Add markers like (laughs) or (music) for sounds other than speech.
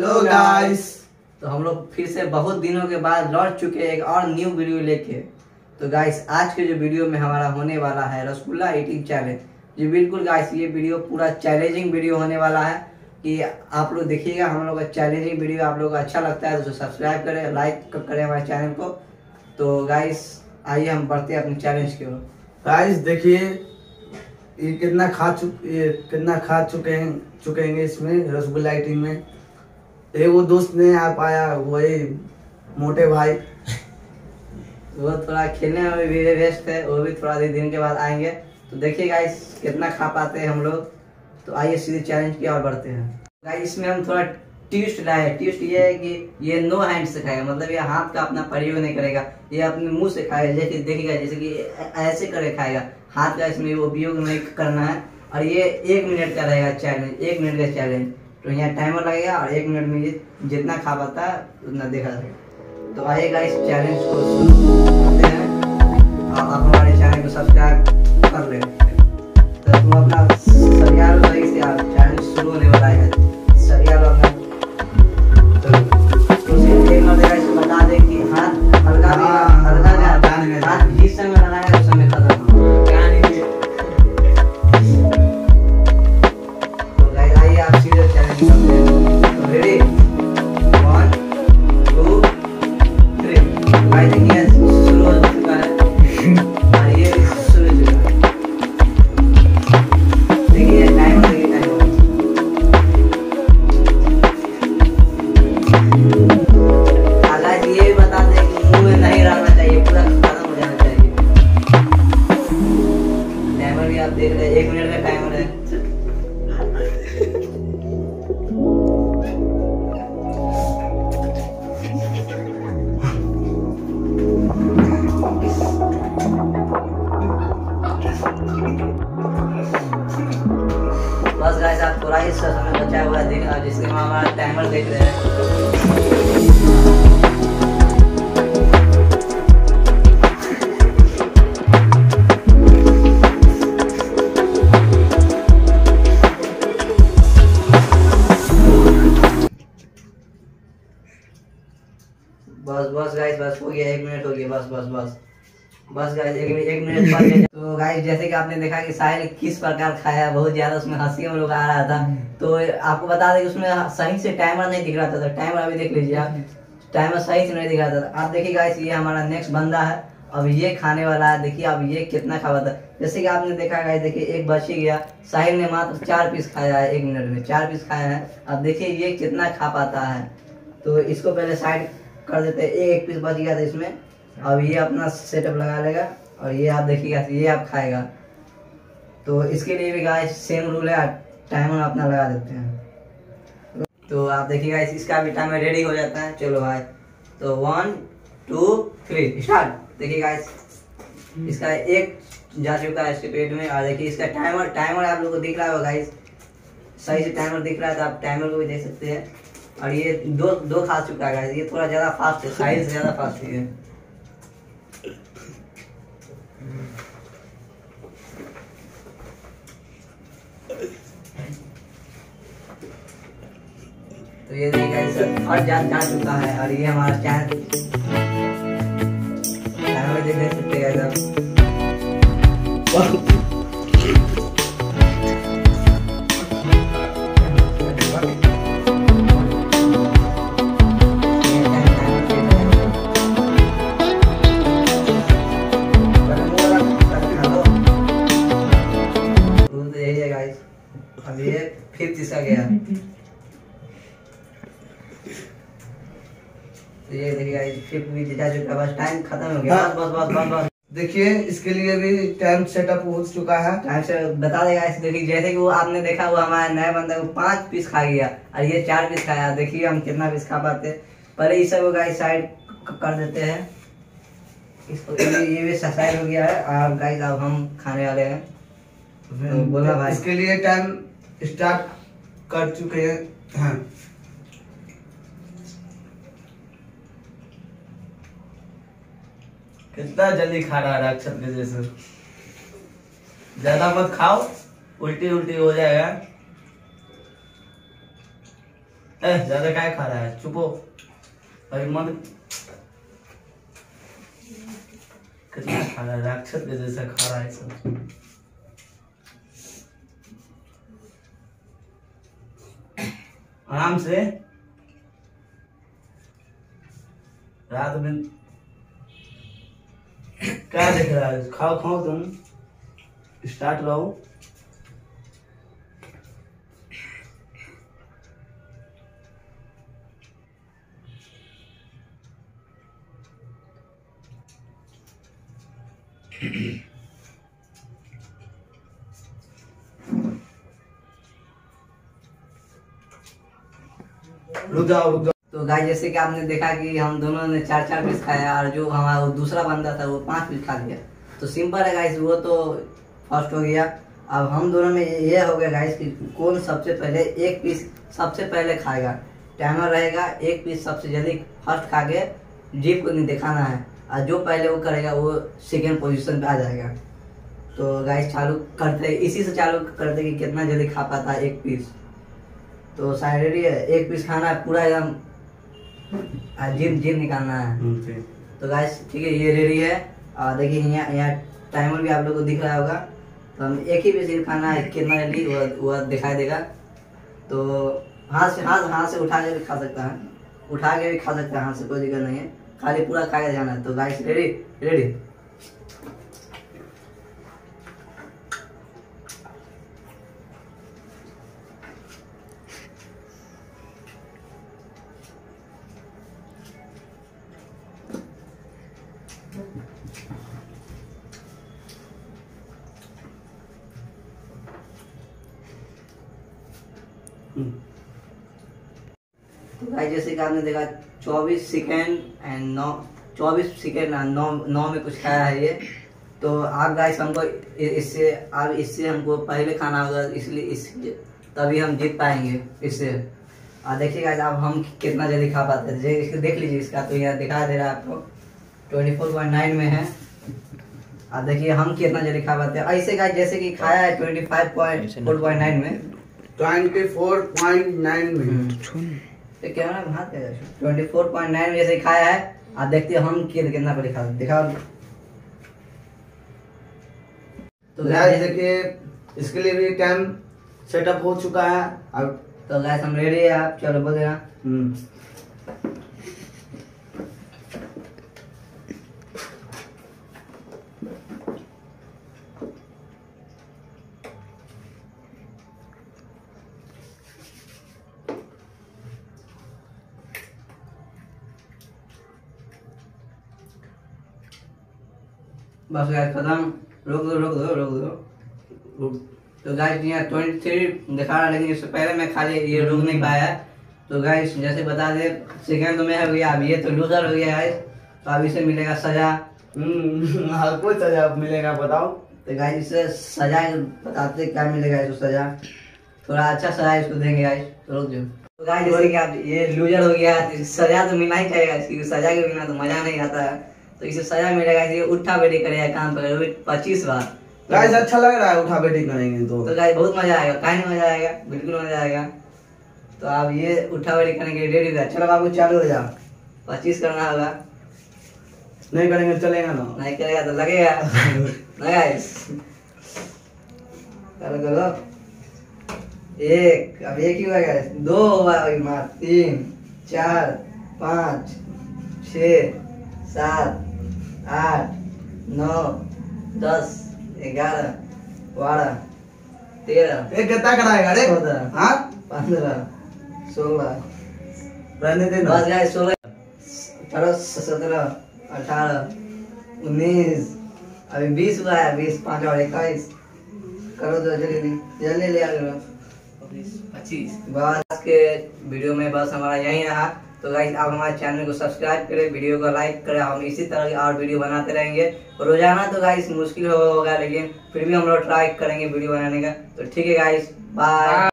Hello guys तो हम लोग फिर से बहुत दिनों के बाद लौट चुके हैं एक और न्यू वीडियो लेके। तो गाइस आज के जो वीडियो में हमारा होने वाला है रसगुल्ला ईटिंग चैलेंज जी बिल्कुल गाइस ये वीडियो पूरा चैलेंजिंग वीडियो होने वाला है कि आप लोग देखिएगा हम लोग का चैलेंजिंग वीडियो आप लोग को अच्छा लगता है तो सब्सक्राइब करें लाइक करें हमारे चैनल को। तो गाइस आइए हम बढ़ते हैं अपने चैलेंज की ओर। गाइस देखिए ये कितना खा चुक कितना खा चुके हैं चुके हैं इसमें रसगुल्ला ईटिंग में। एक वो दोस्त नहीं आ पाया वही मोटे भाई। वो थोड़ा खेलने में भी व्यस्त है, वो भी थोड़ा दिन के बाद आएँगे। तो देखिए गाइस कितना खा पाते हैं हम लोग। तो आइए सीधे चैलेंज की ओर बढ़ते हैं। गाइस इसमें हम थोड़ा ट्विस्ट लाए। हैं ट्विस्ट ये है कि ये नो हैंड से खाएगा मतलब ये हाथ का अपना प्रयोग नहीं करेगा। ये अपने मुँह से खाएगा, जैसे देखिएगा, जैसे कि ऐसे करे खाएगा। हाथ का इसमें उपयोग नहीं करना है। और ये एक मिनट का रहेगा चैलेंज एक मिनट का चैलेंज तो यहाँ टाइमर लगेगा और एक मिनट में जितना खा पाता है, उतना देखा जाएगा। तो आइएगा इस चैलेंज को करते हैं। और आप हमारे चैनल को सब्सक्राइब थोड़ा समय बचा हुआ है? और जिसके मामा टाइमर देख रहे हैं। बस गाइस एक मिनट एक मिनट गया तो गाइस जैसे कि आपने देखा कि साहिल किस प्रकार खाया बहुत ज़्यादा उसमें हँसी हम लोग आ रहा था। तो आपको बता दें कि उसमें सही से टाइमर नहीं दिख रहा था तो टाइमर अभी देख लीजिए आप। टाइमर सही से नहीं दिख रहा था। आप देखिए गाइस ये हमारा नेक्स्ट बंदा है। अब ये खाने वाला है देखिए अब ये कितना खा था। जैसे कि आपने देखा गाइस देखिए एक बच ही गया। साहिल ने मात्र चार पीस खाया है एक मिनट में चार पीस खाया है। अब देखिए ये कितना खा पाता है। तो इसको पहले साइड कर देते हैं। एक पीस बच गया था इसमें। अब ये अपना सेटअप लगा लेगा और ये आप देखिएगा ये आप खाएगा। तो इसके लिए भी गाइस सेम रूल है टाइमर अपना लगा देते हैं। तो आप देखिएगा इस, इसका भी टाइमर रेडी हो जाता है। चलो भाई। तो वन टू थ्री स्टार्ट देखिए गाइस इसका एक जा चुका है इसके पेट में। और देखिए इसका टाइमर टाइमर आप लोग को दिख रहा होगा गाइस सही से टाइमर दिख रहा है तो आप टाइमर को भी देख सकते हैं। और ये दो दो खा चुका है ये थोड़ा ज़्यादा फास्ट है साइज़ ज़्यादा फास्ट है तो ये देखिए और जान जा चुका है और ये हमारा चैनल देख सकते हैं अब ये फिफ्थ इसका गया। तो ये देखिए गाइस फिफ्थ भी जा चुका बस टाइम खत्म हो गया। हाँ। बस बस बस बस बस। देखिए इसके लिए भी टाइम सेटअप हो चुका है। टाइम से बता देगा इस देखिए जैसे कि वो आपने देखा वो हमारा नया बंदा वो पाँच पीस खा गया और ये चार पीस खाया। देखिए हम कितना पीस खा पाते पहले इस सब गाइस साइड कर देते हैं। इसको ये भी- ये भी साइड हो गया है। और गाइस अब हम खाने वाले हैं। तो बोला भाई. इसके लिए टाइम स्टार्ट कर चुके हैं। हाँ। कितना जल्दी खा रहा है राक्षस के जैसे। ज़्यादा मत खाओ उल्टी उल्टी हो जाएगा। ज़्यादा काय खा रहा है? चुपो। अभी मन कितना खा रहा है? राक्षस के जैसा खा रहा है सब। आराम से। रात में क्या देख रहा है? खाओ खाओ तुम। स्टार्ट रहो तो गाय जैसे कि आपने देखा कि हम दोनों ने चार चार पीस खाया और जो हमारा दूसरा बंदा था, वो पाँच पीस खा लिया। तो सिंपल है गाइस, वो तो फ़र्स्ट हो गया। अब हम दोनों में ये हो गया गाइस कि कौन सबसे पहले एक पीस सबसे पहले खाएगा। टाइमर रहेगा, एक पीस सबसे जल्दी फ़र्स्ट खा के जीप को नहीं दिखाना है। और जो पहले वो करेगा, वो सेकेंड पोजीशन पे आ जाएगा। तो गाइस, चालू करते, इसी से चालू करते कि कितना जल्दी खा पाता है एक पीस तो है। एक पीस खाना है पूरा एकदम जिम जिम निकालना है। हम्म, तो गाइस ठीक है ये रेडी है। और देखिए यहाँ यहाँ टाइमर भी आप लोग को दिख रहा होगा। तो हम एक ही पीस खाना है कितना रेडी वो वो दिखाई देगा। तो हाथ से हाथ हाथ से उठा के भी खा सकता है। उठा के भी खा सकता है हाथ से कोई दिक्कत नहीं है। खाली पूरा खा के जाना है। तो गाइस रेडी रेडी तो गाइस जैसे कि आपने देखा 24 सेकेंड एंड नौ 24 सेकेंड नौ नौ में कुछ खाया है ये। तो आप गाइस हमको इससे, आप इससे हमको पहले खाना होगा, इसलिए इस, तभी हम जीत पाएँगे इससे। और देखिए गाइस अब हम कितना जल्दी खा पाते हैं। इसको देख लीजिए इसका तो यहाँ दिखा दे रहा है आपको। 24.9 में है। अब देखिए हम कितना जल्दी खा पाते हैं। ऐसे गाइस जैसे कि खाया है 25.4.9 में। 24.9 में तो कैमरा में हाथ ट्वेंटी फोर पॉइंट नाइन जैसे खाया है आप देखते हैं हम कितना पर दिखा दिखाओ। तो जैसे कि इसके लिए भी टाइम सेटअप हो चुका है। अब तो गैस हम रेडी है आप चलो बोल देना। बस गैस खत्म। रोक दो रोक दो रोक दो। तो गाइस यहाँ ट्वेंटी थ्री दिखा रहा लेकिन इससे पहले मैं खाली ये रोक नहीं पाया। तो गाइस जैसे बता दे सेकंड तो मैं हो गया अब ये तो लूजर हो गया है तो अब इसे मिलेगा सजा। हम्म, हाँ कोई सजा मिलेगा बताओ। तो गाइस इसे सजा बताते क्या मिलेगा इसको सजा। थोड़ा अच्छा सजा इसको देंगे गाइस तो रुक जाओ। तो गाइस जैसे कि आप ये लूजर हो गया सजा तो मिलना ही चाहिए इसकी सजा के बिना तो मज़ा नहीं आता। है तो इसे सजा मिलेगा ये उठा बैठी करेगा काम पर पच्चीस बार। गाइस अच्छा लग रहा है उठा बैठी करेंगे तो। तो गाइस बहुत मज़ा आएगा काहे मज़ा आएगा? बिल्कुल मज़ा आएगा। तो आप ये उठा बैठी करने के रेडी हो चलो बाबू चालू हो जाओ पच्चीस करना होगा। नहीं करेंगे चलेगा ना। नहीं करेगा तो लगेगा। (laughs) ना गाइस चलो करो। एक अब एक ही हुआ गाइस दो हुआ मार। तीन चार पाँच छ सात आठ नौ दस ग्यारह बारह तेरह ये कितना कराएगा रे चौदह हाँ? पंद्रह सोलह रहने दे बस गाइस सोलह अठारह सत्रह अठारह उन्नीस अभी बीस हुआ है बीस पाँच और इक्कीस। करो तो जल्दी जल्दी ले आ करो पच्चीस। बस के वीडियो में बस हमारा यही रहा। तो गाइस आप हमारे चैनल को सब्सक्राइब करें वीडियो को लाइक करें, हम इसी तरह की और वीडियो बनाते रहेंगे। रोज़ाना तो गाइस मुश्किल होगा, लेकिन फिर भी हम लोग ट्राई करेंगे वीडियो बनाने का। तो ठीक है गाइस बाय